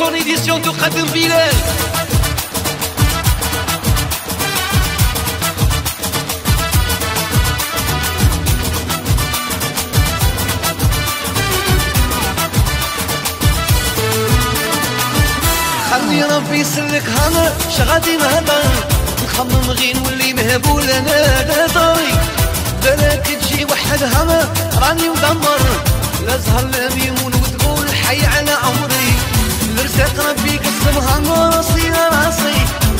son édition Khadim Bilal. خلي ربي يسلك هنا شغادي نهضر نخمم غير نولي مهبول أنا داري بلاك تجي واحد هنا راني مدمر. لا زهر لا ميمون وتقول حي على عمري الرزاق ربي قسمها راسي راسي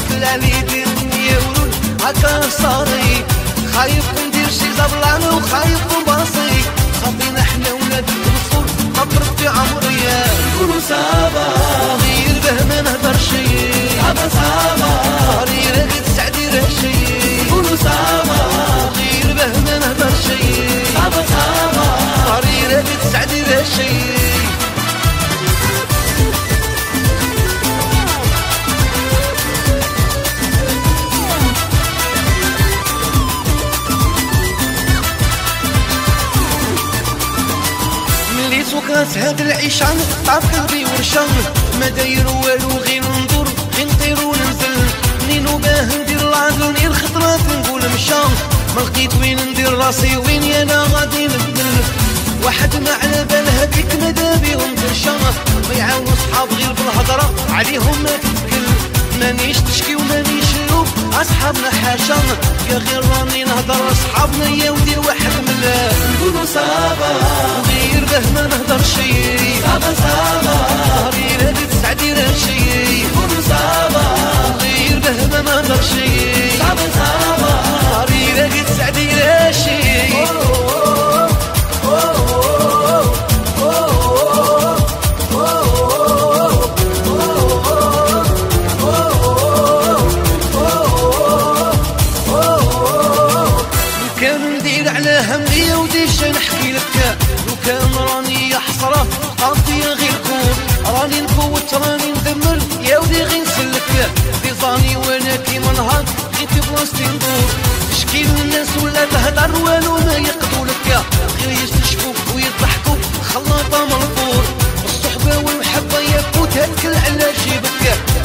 كل علي الدنيا ورود هكا صاري. خايف ندير شي زبلان وخايف نباصي سكرت هاد العيشان طاف قلبي ورشان. ما داير والو غير ننظر غير نطير وننزل. منين باه ندير العقل الخطرات نقول مشى ما لقيت وين ندير راسي وين أنا غادي نبدل. واحد ما على بال هذيك مادا بيهم ترشا ما يعاونوا صحاب غير بالهضرة عليهم ما تتكل. مانيش تشكي ومانيش لوب أصحابنا حاشا يا غير راني نهضر أصحابنا يا ودي واحد من نقولوا صابا به ما نهضر شي. صابا صابا غير هادي تسعدي راشي نقولوا صابا غير به ما نهضر شي. صابا صابا غير هادي تسعدي راشي كان ندير على همي وديش نحكي لك. لو كان راني يا حصرة قاضي غير كون. راني نفوت راني ندمر يا ودي غير نسلك. ديزاني وأنا كيما نهار غير في بلاصتي ندور تشكي الناس ولا تهدر والو ما يقدروا لك. غير يستشفوك ويضحكوا خلاطة منظور الصحبة والمحبة يا فوت هاك على جيبك.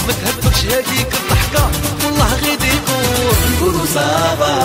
ما تهبكش هذيك الضحكة والله غير ديكور. نقولو صابر